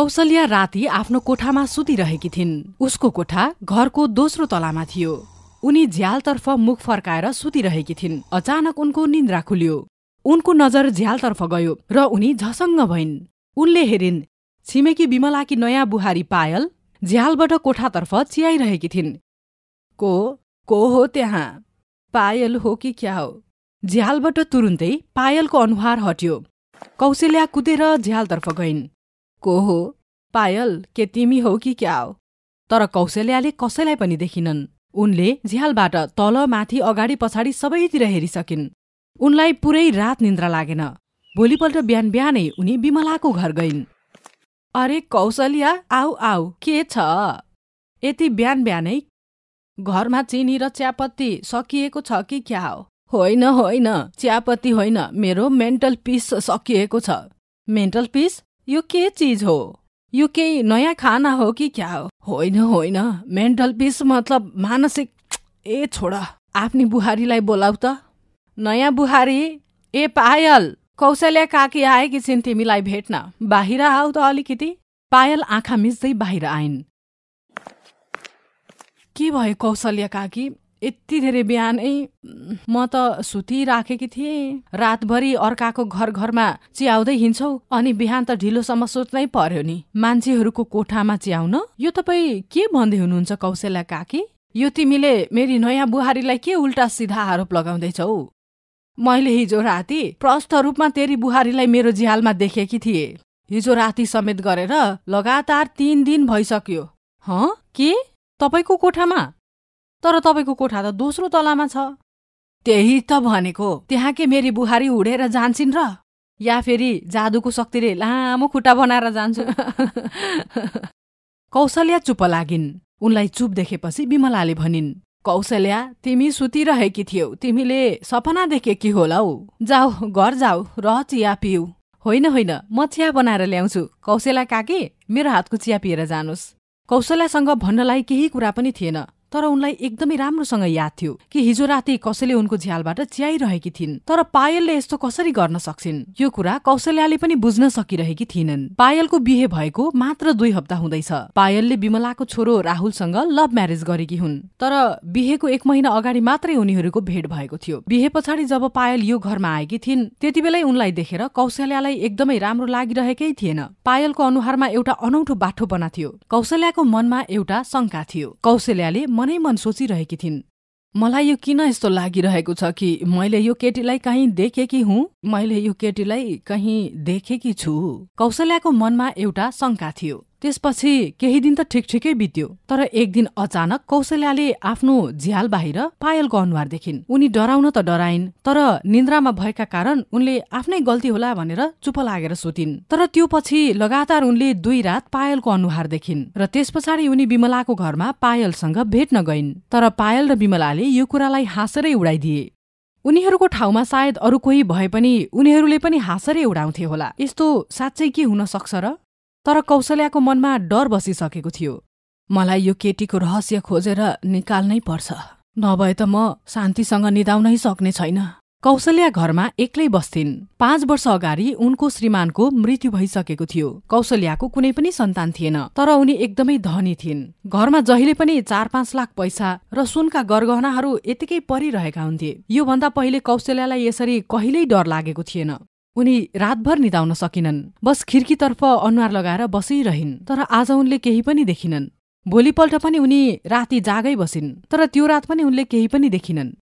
कौशल्या राति आफ्नो कोठामा सुतिरहेकी थिइन्। उसको कोठा घरको दोस्रो तलामा थियो। उनी झ्यालतर्फ मुख फर्काएर सुतिरहेकी थिइन्। अचानक उनको निन्द्रा खुल्यो। उनको नजर झ्यालतर्फ गयो र उनी झसङ्ग भइन्। उनले हेरिन् छिमेकी विमलाकी नयाँ बुहारी पायल झ्यालबाट कोठातर्फ चियाइरहेकी थिइन्। को को हो त्यहाँ? पायल हो कि क्या हो? झ्यालबाट तुरुन्तै पायलको अनुहार हट्यो। कौशल्या कुदेर झ्यालतर्फ गइन्। को हो पायल के तिमी हो कि क्या हो तर कौशल्याले कसैलाई पनि देखिनन्। उनले झ्यालबाट तल माथि अगाडि पछाडि सबैतिर हेरिसकिन्। उनलाई पुरै रात निन्द्रा लागेन। भोलिपल्ट बिहान बिहानै उनी विमलाको घर गइन्। अरे कौशल्या आऊ आऊ के छ? यति बिहान बिहानै घरमा चिनी र चियापत्ती सकिएको छ कि क्या होइन होइन चियापत्ती होइन मेरो मेन्टल पिस सकिएको छ। Mental peace? यो के चिज हो? यो केही नयाँ खाना हो कि क्या हो? होइन होइन। मेन्टल पिस मतलब मानसिक ए छोड आफ्नी बुहारीलाई बोलाउ त। नयाँ बुहारी ए पायल कौशल्या काकी आएकी छिन् तिमीलाई भेट्न। बाहिर आऊ त अलिकति। पायल आँखा मिच्दै बाहिर आइन्। के भयो कौशल्या काकी? यति धेरै बिहानै म त सुतिराखेकी थिएँ। रातभरि अर्काको घर घरमा चियाउँदै हिँड्छौ अनि बिहान त ढिलोसम्म सुत्नै पर्यो नि। मान्छेहरूको कोठामा चियाउन? यो तपाईँ के भन्दै हुनुहुन्छ कौशल्या काकी? यो तिमीले मेरी नयाँ बुहारीलाई के उल्टा सिधा आरोप लगाउँदैछौ? मैले हिजो राति प्रष्ट रूपमा तेरी बुहारीलाई मेरो झ्यालमा देखेकी थिए। हिजो राति समेत गरेर लगातार तीन दिन भइसक्यो। ह? के? तपाईँको कोठामा? तर तपाईँको कोठा त दोस्रो तलामा छ। त्यही त भनेको त्यहाँ के मेरी बुहारी उडेर जान्छन् र? या फेरि जादुको शक्तिले लामो खुट्टा बनाएर जान्छु? कौशल्या चुप लागिन्। उनलाई चुप देखेपछि विमलाले भनिन् कौशल्या तिमी सुतिरहेकी थियौ। तिमीले सपना देखेकी होला हौ। जाऊ घर जाऊ र चिया पिउ होइन होइन म चिया बनाएर ल्याउँछु। कौशल्या काकी मेरो हातको चिया पिएर जानुस्। कौशल्यासँग भन्नलाई केही कुरा पनि थिएन। तर उनलाई एकदमै राम्रोसँग याद थियो कि हिजो राति कसैले उनको झ्यालबाट च्याइरहेकी थिइन्। तर पायलले यस्तो कसरी गर्न सक्छिन्? यो कुरा कौशल्याले पनि बुझ्न सकिरहेकी थिएनन् पायलको बिहे भएको मात्र दुई हप्ता हुँदैछ। पायलले विमलाको छोरो राहुलसँग लभ म्यारेज गरेकी हुन्। तर बिहेको एक महिना अगाडि मात्रै उनीहरूको भेट भएको थियो। बिहे पछाडि जब पायल यो घरमा आएकी थिइन् त्यति बेलै उनलाई देखेर कौशल्यालाई एकदमै राम्रो लागिरहेकै थिएन। पायलको अनुहारमा एउटा अनौठो बाठोपना थियो। कौशल्याको मनमा एउटा शङ्का थियो। कौशल्याले मनै मन सोचिरहेकी थिइन्। मलाई यो किन यस्तो लागिरहेको छ कि मैले यो केटीलाई कहीँ देखेकी हुँ? मैले यो केटीलाई कहीँ देखेकी छु? कौशल्याको मनमा एउटा शङ्का थियो। त्यसपछि केही दिन त ठिक ठिकै बित्यो तर एक दिन अचानक कौशल्याले आफ्नो झ्याल बाहिर पायलको अनुहार देखिन् उनी डराउन त डराइन् तर निन्द्रामा भएका कारण उनले आफ्नै गल्ती होला भनेर चुप लागेर सुतिन्। तर त्यो पछि लगातार उनले दुई रात पायलको अनुहार देखिन् र त्यस पछाडि उनी विमलाको घरमा पायलसँग भेट्न गइन्। तर पायल र विमलाले यो कुरालाई हाँसेरै उडाइदिए। उनीहरूको ठाउँमा सायद अरू कोही भए पनि उनीहरूले पनि हाँसरै उडाउँथे होला। यस्तो साँच्चै के हुन सक्छ र? तर कौशल्याको मनमा डर बसिसकेको थियो। मलाई यो केटीको रहस्य खोजेर निकाल्नै पर्छ। नभए त म शान्तिसँग निदाउनै सक्ने छैन। कौशल्या घरमा एक्लै बस्थिन्। पाँच वर्ष अगाडि उनको श्रीमानको मृत्यु भइसकेको थियो। कौशल्याको कुनै पनि सन्तान थिएन तर उनी एकदमै धनी थिइन्। घरमा जहिले पनि चार पाँच लाख पैसा र सुनका गरगहनाहरू यतिकै परिरहेका हुन्थे। योभन्दा पहिले कौशल्यालाई यसरी कहिल्यै डर लागेको थिएन। उनी रातभर निदाउन सकिनन्। बस खिर्कीतर्फ अनुहार लगाएर बसिरहन् तर आज उनले केही पनि देखिनन्। भोलिपल्ट पनि उनी राति जागै बसिन् तर त्यो रात पनि उनले केही पनि देखिनन्।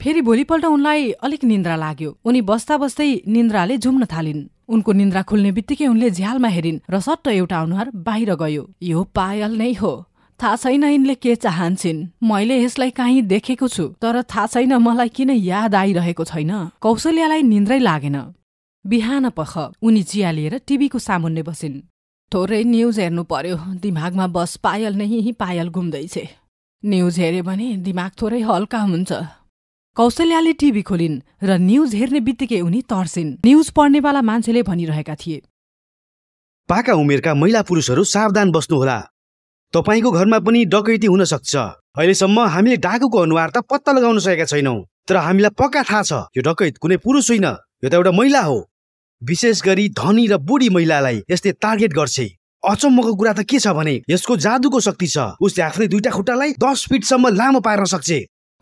फेरि भोलिपल्ट उनलाई अलिक निन्द्रा लाग्यो। उनी बस्दा बस्दै निन्द्राले झुम्न थालिन्। उनको निन्द्रा खुल्ने बित्तिकै उनले झ्यालमा हेरिन् र सट्ट एउटा अनुहार बाहिर गयो। यो पायल नै हो। थाहा छैन यिनले के चाहन्छन्। मैले यसलाई काहीँ देखेको छु तर थाहा छैन मलाई किन याद आइरहेको छैन। कौशल्यालाई निन्द्रै लागेन। बिहान पख उनी चिया लिएर टिभीको सामुन्ने बसिन्। थोरै न्युज हेर्नु पर्यो। दिमागमा बस पायल नै पायल घुम्दैछ। न्युज हेऱ्यो भने दिमाग थोरै हल्का हुन्छ। कौशल्याले टिभी खोलिन् र न्युज हेर्ने बित्तिकै उनी तर्सिन्। न्युज पढ्नेवाला मान्छेले भनिरहेका थिए। पाका उमेरका महिला पुरुषहरू सावधान बस्नुहोला। तपाईँको घरमा पनि डकैती हुन सक्छ। अहिलेसम्म हामीले डाकुको अनुहार त पत्ता लगाउन सकेका छैनौँ। तर हामीलाई पक्का थाहा छ यो डकैत कुनै पुरुष होइन। यो त एउटा महिला हो। विशेष गरी धनी र बुढी महिलालाई यसले टार्गेट गर्छ। अचम्मको कुरा त के छ भने यसको जादुको शक्ति छ। उसले आफ्नै दुईटा खुट्टालाई दस फिटसम्म लामो पार्न सक्छ।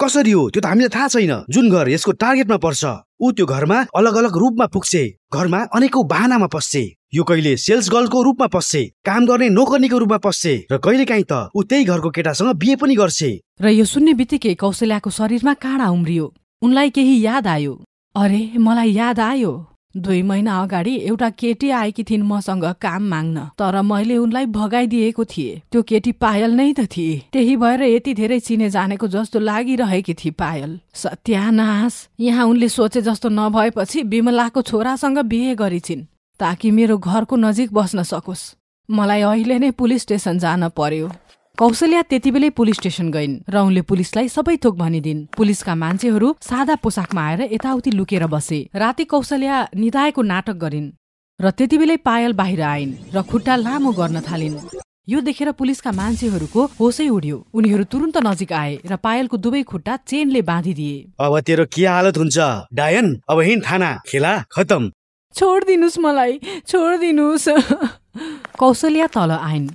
कसरी हो त्यो त हामीलाई थाहा छैन। जुन घर यसको टार्गेटमा पर्छ ऊ त्यो घरमा अलग अलग रूपमा पुग्छ। घरमा अनेकौं बाहनामा पस्छ। यो कहिले सेल्स गर्लको रूपमा पस्छ काम गर्ने नोकर्नीको रूपमा पस्छ र कहिले काहीँ त ऊ त्यही घरको केटासँग बिहे पनि गर्छ। र यो सुन्ने बित्तिकै कौशल्याको शरीरमा काँडा उम्रियो। उनलाई केही याद आयो। अरे मलाई याद आयो। दुई महिना अगाडि एउटा केटी आएकी थिइन् मसँग काम माग्न। तर मैले उनलाई भगाइदिएको थिएँ। त्यो केटी पायल नै त थिए। त्यही भएर यति धेरै चिने जानेको जस्तो लागिरहेकी थिए पायल। सत्यानाश! यहाँ उनले सोचे जस्तो नभएपछि विमलाको छोरासँग बिहे गरिछिन् ताकि मेरो घरको नजिक बस्न सकोस्। मलाई अहिले नै पुलिस स्टेसन जान पर्यो। कौशल्या त्यति बेलै पुलिस स्टेसन गइन् र उनले पुलिसलाई सबै थोक भनिदिन्। पुलिसका मान्छेहरू सादा पोसाकमा आएर यताउति लुकेर बसे। राति कौशल्या निधाएको नाटक गरिन् र त्यति बेलै पायल बाहिर आइन् र खुट्टा लामो गर्न थालिन्। यो देखेर पुलिसका मान्छेहरूको होसै उड्यो। उनीहरू तुरन्त नजिक आए र पायलको दुवै खुट्टा चेनले बाँधिदिए। अब तेरो के हालत हुन्छ? डायन अब हिँड थाना। खेला? खतम। छोडिदिनुहोस् मलाई। छोडिदिनुहोस् कौशल्या तल आइन्।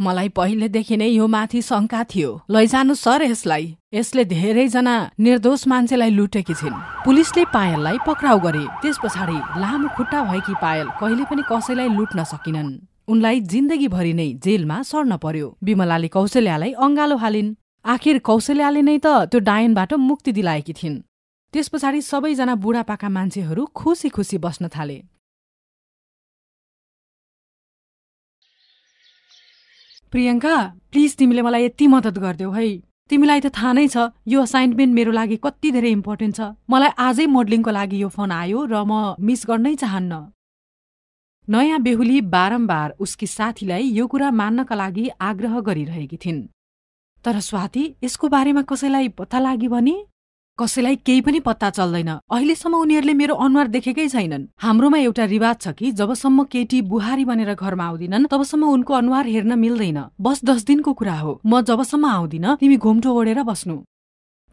मलाई पहिलेदेखि नै यो माथि शङ्का थियो। लैजानु सर यसलाई। यसले धेरैजना निर्दोष मान्छेलाई लुटेकी छिन्। पुलिसले पायललाई पक्राउ गरे। त्यस पछाडि लामो खुट्टा भएकी पायल कहिले पनि कसैलाई लुट्न सकिनन्। उनलाई जिन्दगीभरि नै जेलमा सर्न पर्यो। विमलाले कौशल्यालाई अङ्गालो हालिन्। आखिर कौशल्याले नै त त्यो डायनबाट मुक्ति दिलाएकी थिइन्। त्यस पछाडि सबैजना बुढापाका मान्छेहरू खुसी खुसी बस्न थाले। प्रियङ्का प्लिज तिमीले मलाई यति मद्दत गरिदेऊ है। तिमीलाई त थाहा नै छ यो असाइनमेन्ट मेरो लागि कति धेरै इम्पोर्टेन्ट छ। मलाई आजै मोडलिङको लागि यो फोन आयो र म मिस गर्नै चाहन्न। नयाँ बेहुली बारम्बार उसकी साथीलाई यो कुरा मान्नका लागि आग्रह गरिरहेकी थिइन्। तर स्वाति यसको बारेमा कसैलाई पत्ता लाग्यो भने? कसैलाई केही पनि पत्ता चल्दैन। अहिलेसम्म उनीहरूले मेरो अनुहार देखेकै छैनन्। हाम्रोमा एउटा रिवाज छ कि जबसम्म केटी बुहारी बनेर घरमा आउँदिनन् तबसम्म उनको अनुहार हेर्न मिल्दैन। बस दस दिनको कुरा हो। म जबसम्म आउँदिन तिमी घुम्टो ओढेर बस्नु।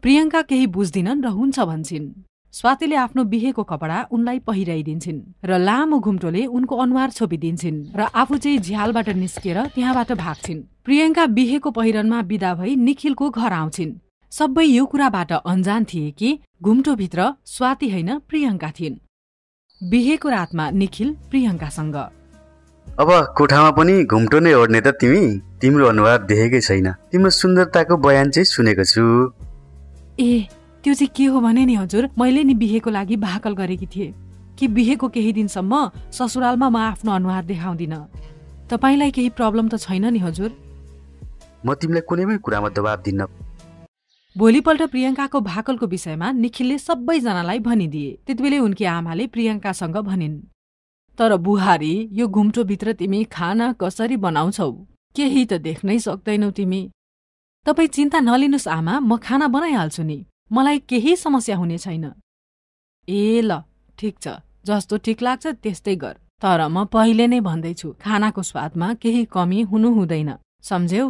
प्रियङ्का केही बुझ्दिनन् र हुन्छ भन्छन्। स्वातिले आफ्नो बिहेको कपडा उनलाई पहिराइदिन्छन् र लामो घुम्टोले उनको अनुहार छोपिदिन्छन् र आफू चाहिँ झ्यालबाट निस्किएर त्यहाँबाट भाग्छिन्। प्रियङ्का बिहेको पहिरनमा विदा भई निखिलको घर आउँछिन्। सबै यो कुराबाट अन्जान थिए कि घुम्टोभित्र स्वाति होइन प्रियङ्का थिइन्। बिहेको रातमा निखिल प्रियङ्कासँग। अब कोठामा पनि घुम्टो नै ओढ्ने त तिमी। तिम्रो अनुहार देखेकै छैन। तिम्रो सुन्दरताको बयान चाहिँ सुनेको छु। ए त्यो चाहिँ के हो भने नि हजुर मैले नि बिहेको लागि भाकल गरेकी थिएँ। कि बिहेको केही दिनसम्म ससुरालमा म आफ्नो अनुहार देखाउँदिन। तपाईँलाई केही प्रब्लम त छैन नि हजुर? म तिमीलाई कुनै कुरामा दबाब दिन्न भोलिपल्ट प्रियङ्काको भाकलको विषयमा निखिलले सबैजनालाई भनिदिए। त्यतिबेलै उनकी आमाले प्रियङ्कासँग भनिन् तर बुहारी यो घुम्टोभित्र तिमी खाना कसरी बनाउँछौ? केही त देख्नै सक्दैनौ तिमी। तपाईँ चिन्ता नलिनुहोस् आमा म खाना बनाइहाल्छु नि। मलाई केही समस्या हुने छैन। ए ल ठिक छ जस्तो ठिक लाग्छ त्यस्तै गर। तर म पहिले नै भन्दैछु खानाको स्वादमा केही कमी हुनु हुँदैन। सम्झ्यौ?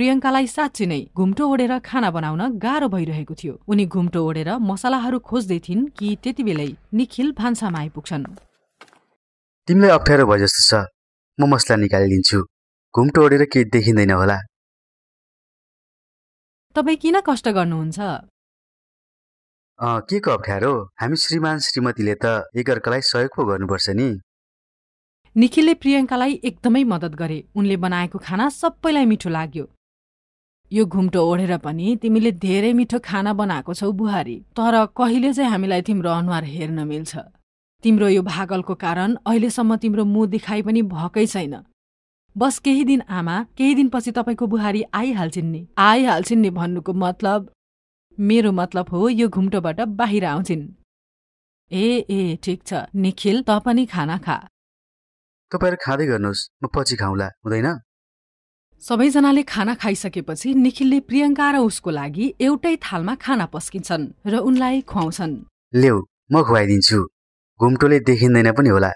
प्रियङ्कालाई साँच्ची नै घुम्टो ओढेर खाना बनाउन गाह्रो भइरहेको थियो। उनी घुम्टो ओढेर मसलाहरू खोज्दै थिइन् कि त्यति बेलै निखिल भान्सामा आइपुग्छन्। तिमीलाई अप्ठ्यारो भयो जस्तो छ। म मसला निकालिदिन्छु। घुम्टो ओढेर केही देखिँदैन होला। तपाईँ किन कष्ट गर्नुहुन्छ? के को अप्ठ्यारो? हामी श्रीमान श्रीमतीले त एकअर्कालाई सहयोग पो गर्नुपर्छ नि। निखिलले प्रियङ्कालाई एकदमै मद्दत गरे। उनले बनाएको खाना सबैलाई मिठो लाग्यो। यो घुम्टो ओढेर पनि तिमीले धेरै मिठो खाना बनाएको छौ बुहारी तर कहिले चाहिँ हामीलाई तिम्रो अनुहार हेर्न मिल्छ? तिम्रो यो भागलको कारण अहिलेसम्म तिम्रो मुह दिखाइ पनि भएकै छैन। बस केही दिन आमा केही दिनपछि तपाईँको बुहारी आइहाल्छिन् नि। आइहाल्छिन् नि भन्नुको मतलब? मेरो मतलब हो यो घुम्टोबाट बाहिर आउँछिन्। ए ए ठिक छ। निखिल त पनि खाना खा। तपाईँहरू खाँदै गर्नुहोस्। म पछि खाउँला हुँदैन? सबैजनाले खाना खाइसकेपछि निखिलले प्रियङ्का र उसको लागि एउटै थालमा खाना पस्किन्छन् र उनलाई खुवाउँछन्। ल्याउ म खुवाइदिन्छु। घुम्टोले देखिँदैन पनि होला।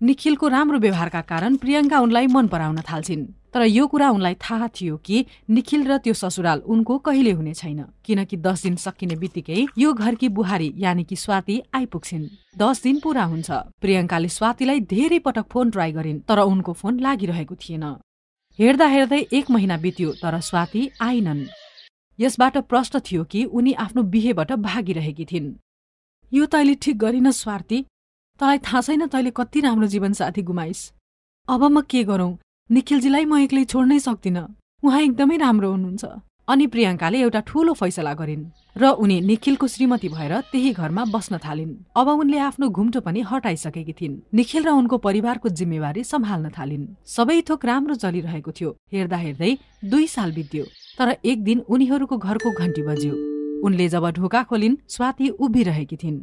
निखिलको राम्रो व्यवहारका कारण प्रियङ्का उनलाई मन पराउन थाल्छिन् तर यो कुरा उनलाई थाहा थियो कि निखिल र त्यो ससुराल उनको कहिले हुने छैन किनकि दस दिन सकिने बित्तिकै यो घरकी बुहारी यानि कि स्वाति आइपुग्छिन्। दस दिन पूरा हुन्छ। प्रियङ्काले स्वातिलाई धेरै पटक फोन ट्राई गरिन् तर उनको फोन लागिरहेको थिएन। हेर्दा हेर्दै एक महिना बित्यो तर स्वाति आइनन्। यसबाट प्रश्न थियो कि उनी आफ्नो बिहेबाट भागिरहेकी थिइन्। यो तैँले ठिक गरिन स्वार्थी तँलाई थाहा छैन तैँले कति राम्रो जीवनसाथी गुमाइस्। अब म के गरौँ? निखिलजीलाई म एक्लै छोड्नै सक्दिनँ। उहाँ एकदमै राम्रो हुनुहुन्छ। अनि प्रियङ्काले एउटा ठूलो फैसला गरिन् र उनी निखिलको श्रीमती भएर त्यही घरमा बस्न थालिन्। अब उनले आफ्नो घुम्टो पनि हटाइसकेकी थिइन्। निखिल र उनको परिवारको जिम्मेवारी सम्हाल्न थालिन्। सबै थोक राम्रो चलिरहेको थियो। हेर्दा हेर्दै दुई साल बित्यो तर एक दिन उनीहरूको घरको घन्टी बज्यो। उनले जब ढोका खोलिन् स्वाति उभिरहेकी थिइन्।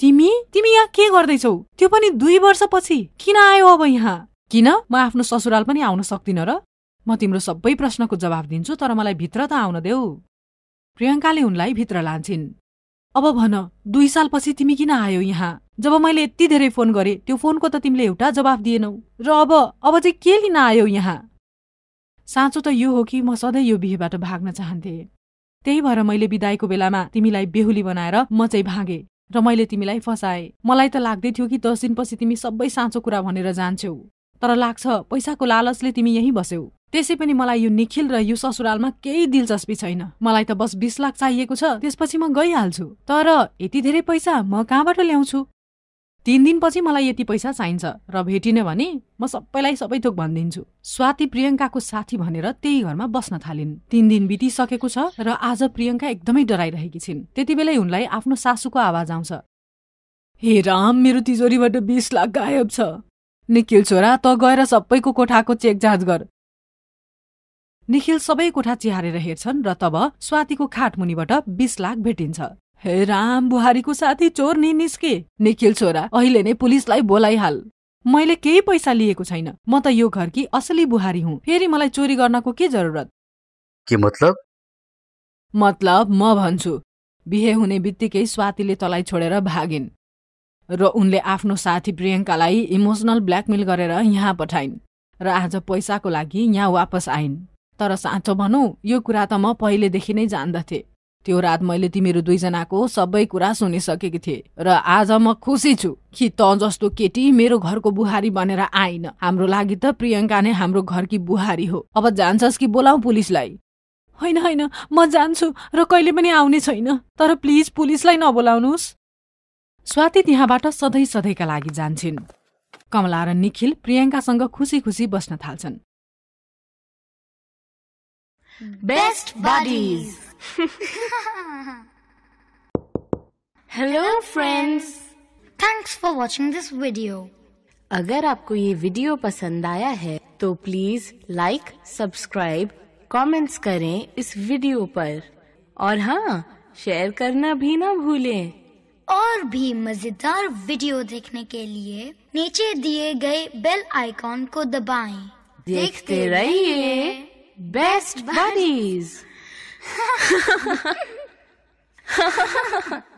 तिमी? तिमी यहाँ के गर्दैछौ? त्यो पनि दुई वर्षपछि। किन आयो अब यहाँ? किन? म आफ्नो ससुराल पनि आउन सक्दिनँ र? म तिम्रो सबै प्रश्नको जवाब दिन्छु तर मलाई भित्र त आउन देऊ। प्रियङ्काले उनलाई भित्र लान्छिन्। अब भन दुई सालपछि तिमी किन आयो यहाँ? जब मैले यति धेरै फोन गरेँ त्यो फोनको त तिमीले एउटा जवाफ दिएनौ। र अब अब चाहिँ के लिन आयो यहाँ? साँचो त यो हो कि म सधैँ यो बिहेबाट भाग्न चाहन्थे। त्यही भएर मैले बिदाईको बेलामा तिमीलाई बेहुली बनाएर म चाहिँ भागे र मैले तिमीलाई फसाए। मलाई त लाग्दै थियो कि दस दिनपछि तिमी सबै साँचो कुरा भनेर जान्छौ। तर लाग्छ पैसाको लालचले तिमी यहीँ बस्यौ। त्यसै पनि मलाई यो निखिल र यो ससुरालमा केही दिलचस्पी छैन। मलाई त बस बिस लाख चाहिएको छ त्यसपछि म गइहाल्छु। तर यति धेरै पैसा म कहाँबाट ल्याउँछु? तीन दिनपछि मलाई यति पैसा चाहिन्छ र भेटिने भने म सबैलाई सबै थोक भनिदिन्छु। स्वाति प्रियङ्काको साथी भनेर त्यही घरमा बस्न थालिन्। तीन दिन बितिसकेको छ र आज प्रियङ्का एकदमै डराइरहेकी छिन्। त्यति बेलै उनलाई आफ्नो सासूको आवाज आउँछ। हे राम मेरो तिजोरीबाट बिस लाख गायब छ। निखिल छोरा त गएर सबैको कोठाको चेक जाँच गर। निखिल सबै कोठा चिहारेर हेर्छन् र तब स्वातिको खाट मुनिबाट बिस लाख भेटिन्छ। हे राम बुहारीको साथी चोर नि निस्के। निखिल छोरा अहिले नै पुलिसलाई बोलाइहाल। मैले केही पैसा लिएको छैन। म त यो घरकी असली बुहारी हुँ। फेरि मलाई चोरी गर्नको के जरुरत? के मतलब? मतलब म भन्छु बिहे हुने बित्तिकै स्वातिले तलाई छोडेर भागिन्। र उनले आफ्नो साथी प्रियङ्कालाई इमोसनल ब्ल्याकमेल गरेर यहाँ पठाइन् र आज पैसाको लागि यहाँ वापस आइन्। तर साँचो भनौँ यो कुरा त म पहिलेदेखि नै जान्दथे। त्यो रात मैले तिमीहरू दुईजनाको सबै कुरा सुनिसकेकी थिएँ र आज म खुसी छु कि त जस्तो केटी मेरो घरको बुहारी बनेर आइन। हाम्रो लागि त प्रियङ्का नै हाम्रो घरकी बुहारी हो। अब जान्छस् कि बोलाऊ पुलिसलाई? होइन होइन म जान्छु र कहिले पनि आउने छैन। तर प्लिज पुलिसलाई नबोलाउनुहोस् स्वाति त्यहाँबाट सधैँ सधैँका लागि जान्छन् कमला र निखिल प्रियङ्कासँग खुसी खुसी बस्न थाल्छन् Best Buddies. Hello friends. Thanks for watching this video. अगर आपको ये वीडियो पसंद आया है तो प्लीज़ लाइक सब्सक्राइब कमेंट्स करें इस वीडियो पर और हाँ शेयर करना भी ना भूलें और भी मज़ेदार वीडियो देखने के लिए नीचे दिए गए बेल आइकॉन को दबाएँ। देखते रहिए बेस्ट बडीज